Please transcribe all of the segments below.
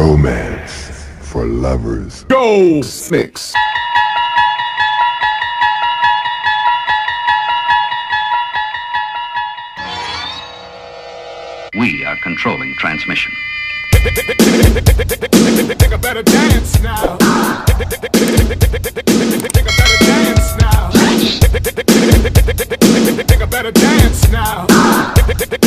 Romance for lovers. Go six. We are controlling transmission. Think I better dance now. Think I better dance now. Think I better dance now.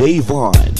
Javon.